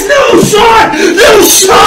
No shot! No shot!